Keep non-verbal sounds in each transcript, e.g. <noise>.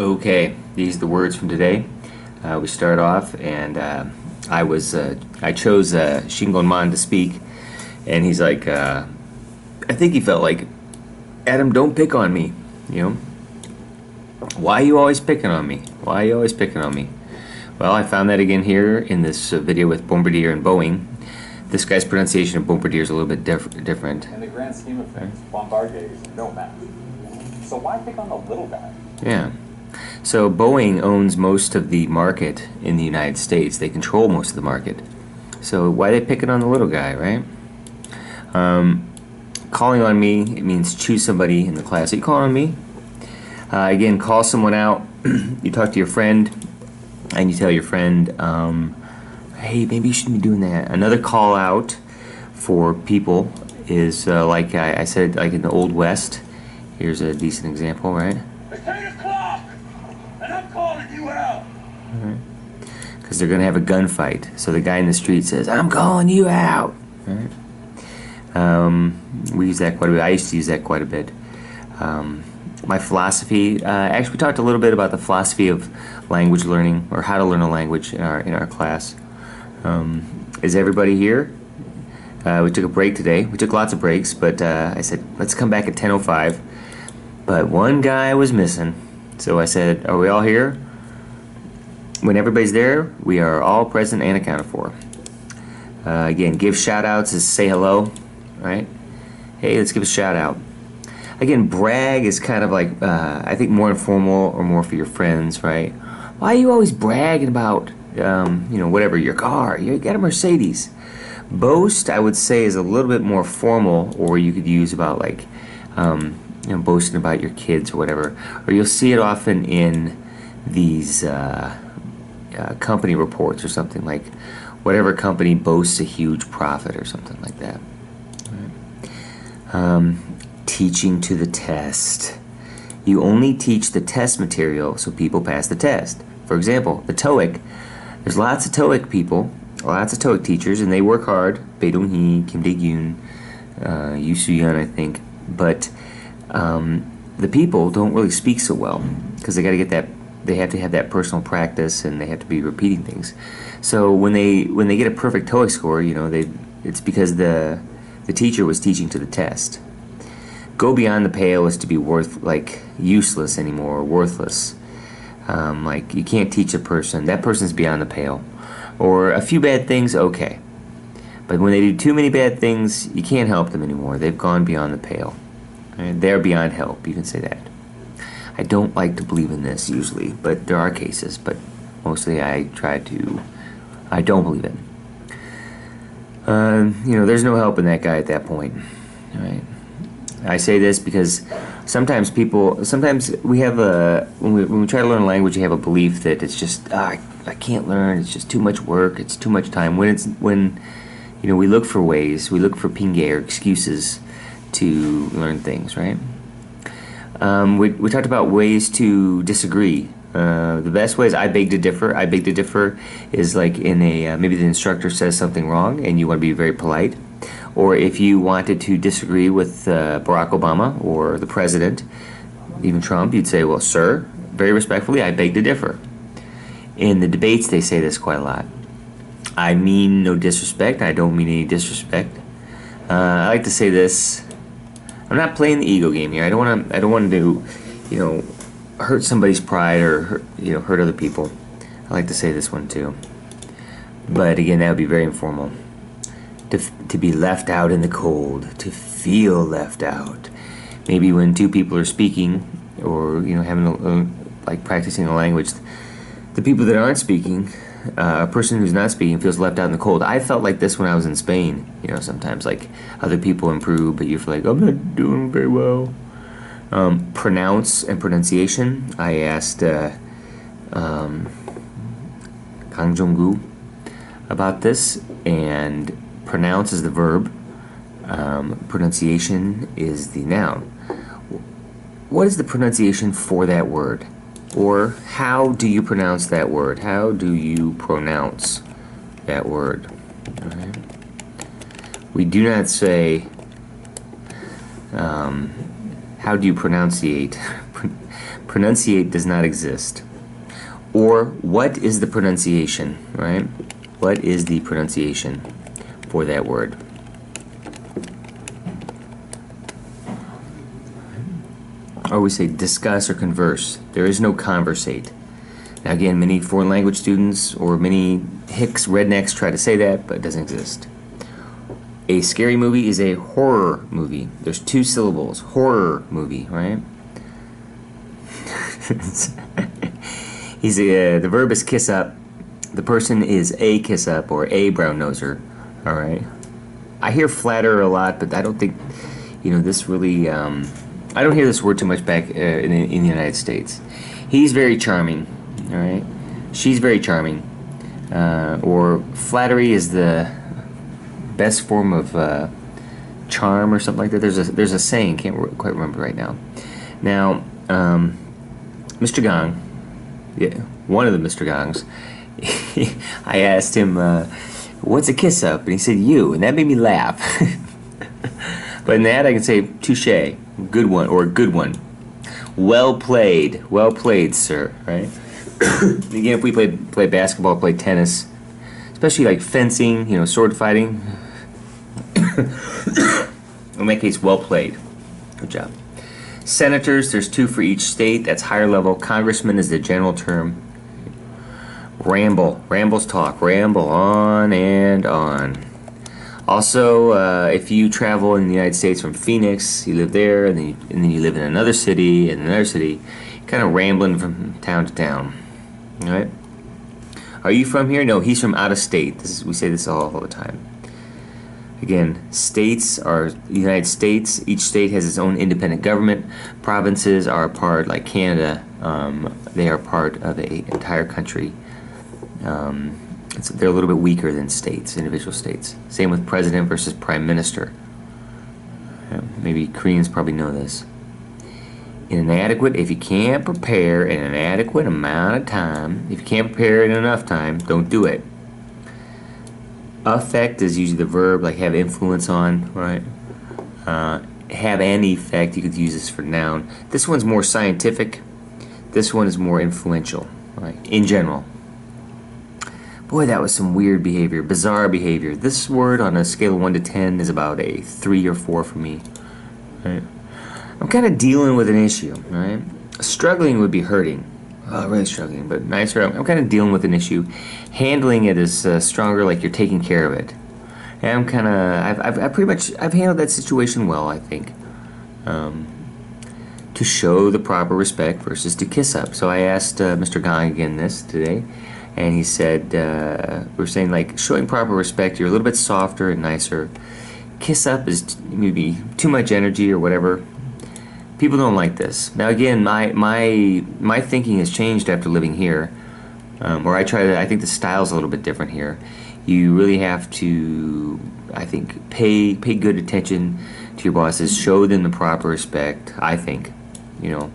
Okay, these are the words from today. Uh, we start off, and uh, I was uh, I chose uh, Shingonman to speak, and he's like, uh, I think he felt like, Adam, don't pick on me, you know. Why are you always picking on me? Why are you always picking on me? Well, I found that again here in this uh, video with Bombardier and Boeing. This guy's pronunciation of Bombardier is a little bit diff- different. In the grand scheme of things, Bombardier is no match. So why pick on the little guy? Yeah. So Boeing owns most of the market in the United States. They control most of the market. So why they picking on the little guy, right? Um, calling on me it means choose somebody in the class. Are you calling on me? Uh, again, call someone out. <clears throat> you talk to your friend, and you tell your friend, um, "Hey, maybe you shouldn't be doing that." Another call out for people is uh, like I, I said, like in the Old West. Here's a decent example, right? It's 8 o'clock, and I'm calling you out. Because they're going to have a gunfight. So the guy in the street says, "I'm calling you out." Right? Um, we use that quite a bit. I used to use that quite a bit. Um, my philosophy. Uh, actually, we talked a little bit about the philosophy of language learning or how to learn a language in our in our class. Um, is everybody here? Uh, we took a break today. We took lots of breaks, but uh, I said let's come back at 10:05. But one guy was missing, so I said, "Are we all here?" When everybody's there, we are all present and accounted for. Uh, again, give shout outs is say hello, right? Hey, let's give a shout out. Again, brag is kind of like, uh, I think more informal or more for your friends, right? Why are you always bragging about, um, you know, whatever, your car? You got a Mercedes. Boast, I would say, is a little bit more formal, or you could use about like, um, you know, boasting about your kids or whatever. Or you'll see it often in these. Uh, uh, company reports or something like whatever company boasts a huge profit or something like that. Right. Um, teaching to the test. You only teach the test material so people pass the test. For example, the TOEIC. There's lots of TOEIC people, lots of TOEIC teachers, and they work hard. Bae Dong Hee, Kim Dae Gyun, uh, Yu Yun, I think. But um, the people don't really speak so well because they got to get that they have to have that personal practice and they have to be repeating things. So when they when they get a perfect TOEIC score, you know, they it's because the the teacher was teaching to the test. Go beyond the pale is to be worth like useless anymore or worthless. Um, like you can't teach a person that person's beyond the pale, or a few bad things, okay. But when they do too many bad things, you can't help them anymore. They've gone beyond the pale. Right? They're beyond help. You can say that. I don't like to believe in this usually, but there are cases, but mostly I try to, I don't believe it. Uh, you know, there's no help in that guy at that point, right? I say this because sometimes people, sometimes we have a, when we, when we try to learn a language, you have a belief that it's just, ah, I, I can't learn, it's just too much work, it's too much time. When it's, when, you know, we look for ways, we look for pinge or excuses to learn things, right? Um, we, we talked about ways to disagree. Uh, the best way is I beg to differ. I beg to differ is like in a uh, maybe the instructor says something wrong and you want to be very polite, or if you wanted to disagree with uh, Barack Obama or the president, even Trump, you'd say, "Well, sir, very respectfully, I beg to differ." In the debates, they say this quite a lot. I mean no disrespect. I don't mean any disrespect. Uh, I like to say this I'm not playing the ego game here. I don't want to. I don't want to, you know, hurt somebody's pride or hurt, you know hurt other people. I like to say this one too. But again, that would be very informal. To to be left out in the cold, to feel left out. Maybe when two people are speaking, or you know, having a, a, like practicing a language, the people that aren't speaking uh, a person who's not speaking feels left out in the cold. I felt like this when I was in Spain. You know, sometimes like other people improve, but you feel like I'm not doing very well. Um, pronounce and pronunciation. I asked uh, um, Kang Jong-gu about this, and pronounce is the verb. Um, pronunciation is the noun. What is the pronunciation for that word? Or how do you pronounce that word? How do you pronounce that word? We do not say, um, how do you pronunciate? <laughs> pronunciate does not exist. Or what is the pronunciation, right? What is the pronunciation for that word? Or we say discuss or converse. There is no conversate. Now, again, many foreign language students or many Hicks rednecks try to say that, but it doesn't exist. A scary movie is a horror movie. There's two syllables. Horror movie, right? <laughs> He's a, uh, the verb is kiss up. The person is a kiss up or a brown noser. All right. I hear flatter a lot, but I don't think you know this really. Um, I don't hear this word too much back uh, in, in the United States. He's very charming. All right. She's very charming. Uh, or flattery is the best form of uh, charm or something like that. There's a there's a saying. Can't re- quite remember right now. Now, um, Mr. Gong, yeah, one of the Mr. Gongs. <laughs> I asked him, uh, "What's a kiss up?" And he said, "You," and that made me laugh. <laughs> but in that, I can say, "Touche, good one," or a "Good one." Well played, well played, sir. Right? <coughs> Again, if we play play basketball, play tennis, especially like fencing, you know, sword fighting. <coughs> in my case, well played. Good job. Senators, there's two for each state. That's higher level. Congressman is the general term. Ramble. Rambles talk. Ramble on and on. Also, uh, if you travel in the United States from Phoenix, you live there, and then you, and then you live in another city, and another city, kind of rambling from town to town. All right? Are you from here? No, he's from out of state. Is, we say this all, all the time. Again, states are the United States. Each state has its own independent government. Provinces are a part, like Canada, um, they are part of an entire country. Um, they're a little bit weaker than states, individual states. Same with president versus prime minister. Uh, maybe Koreans probably know this. In Inadequate, if you can't prepare in an adequate amount of time, if you can't prepare in enough time, don't do it. Affect is usually the verb, like have influence on, right? Uh, have an effect, you could use this for noun. This one's more scientific. This one is more influential, right? In general. Boy, that was some weird behavior, bizarre behavior. This word on a scale of 1 to 10 is about a 3 or 4 for me. Right? I'm kind of dealing with an issue, right? Struggling would be hurting. Oh, really struggling, but nicer. I'm, I'm kind of dealing with an issue. Handling it is uh, stronger, like you're taking care of it. And I'm kind of, I've, I've, I've pretty much, I've handled that situation well, I think. Um, to show the proper respect versus to kiss up. So I asked uh, Mr. Gong again this today, and he said, uh, we're saying like showing proper respect, you're a little bit softer and nicer. Kiss up is maybe too much energy or whatever. People don't like this. Now again, my my my thinking has changed after living here, um, or I try to. I think the style's a little bit different here. You really have to, I think, pay pay good attention to your bosses. Show them the proper respect. I think, you know,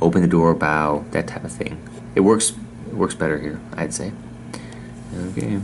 open the door, bow, that type of thing. It works. It works better here, I'd say. Okay.